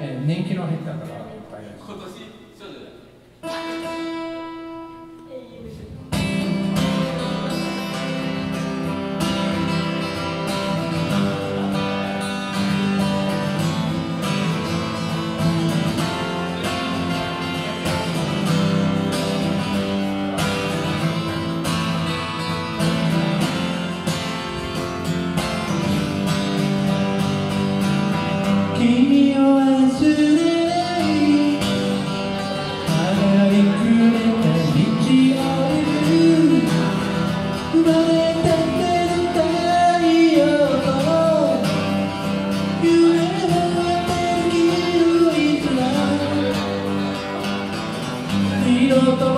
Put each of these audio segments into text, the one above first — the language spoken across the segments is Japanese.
え、年季の減ったから今年 yo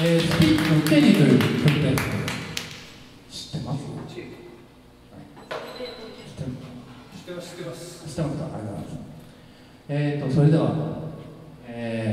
えー、スピークのケニーという曲です。知ってます、知ってます。知ってます。知ってます。ありがとうございます。えっ、ー、とそれではえー